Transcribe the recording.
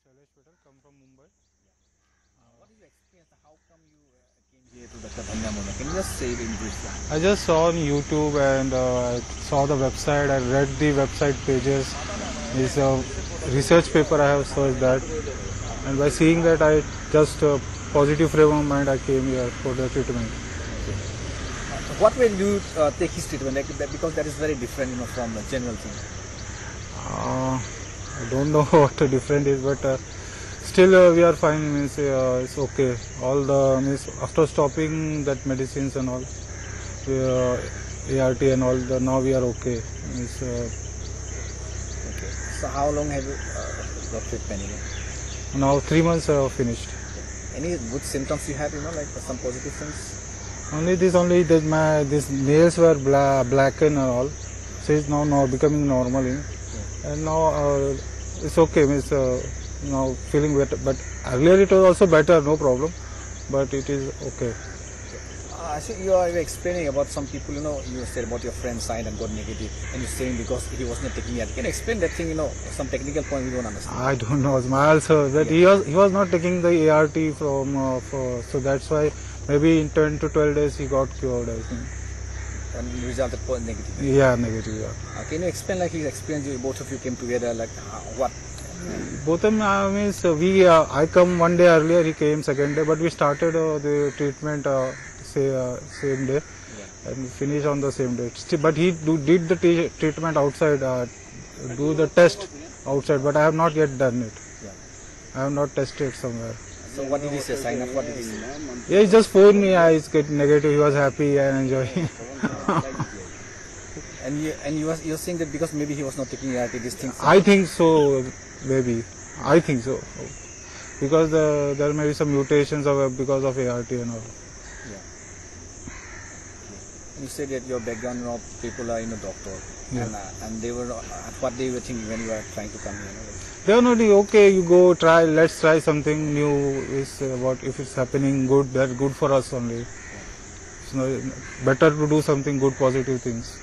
Shailesh Patel, come from Mumbai. What is your experience? How come you uh, came here to Dr. Banyamona? Can you just say it in brief? I just saw on YouTube and uh, I saw the website. I read the website pages. It's a research paper. I have searched that, and by seeing that, I just uh, positive frame of mind. I came here for the treatment. What way do you uh, take his treatment? Like, because that is very different, you know, from the general thing. Don't know what the difference is, but uh, still uh, we are fine. Means uh, it's okay. All the means after stopping that medicines and all, uh, ART and all, the, now we are okay. Means, uh, Okay. So how long have you uh, got treatment? Now three months uh, finished. Any good symptoms you have? You know, like some positive things. Only this, only that my these nails were bla- blackened and all. So it's now now becoming normal, you know. and now uh, it's okay. Means uh, now feeling better. But earlier it was also better, no problem. But it is okay. Uh, so you are explaining about some people, you know, you said about your friend signed and got negative, and you're saying because he was not taking it. Can you explain that thing, you know, some technical point we don't understand? I don't know. I also that he was he was not taking the ART from uh, for, so that's why maybe in 10 to 12 days he got cured. I think. And resulted point negative. Yeah, negative. Yeah. Uh, can you explain like his experience? You, both of you came together, like uh, what? Both of them uh, means uh, we uh, I come one day earlier. He came second day, but we started uh, the treatment uh, say uh, same day and finish on the same day. But he do, did the treatment outside, do the test outside. But I have not yet done it. Yeah. I have not tested somewhere. So what did he say? Sign up. What did he say? Yeah, he just phoned me. I get negative. He was happy and enjoying. And you and you was you're saying that because maybe he was not taking ART, these things. I think so, maybe. I think so. Because the, there may be some mutations of because of ART and all. You said that your background, know, people are, you know, doctor, Yeah. and uh, and they were uh, what they were thinking when you were trying to come here. You know, They are not okay. You go try. Let's try something new. Is uh, what if it's happening good? That's good for us only. It's no, better to do something good, positive things.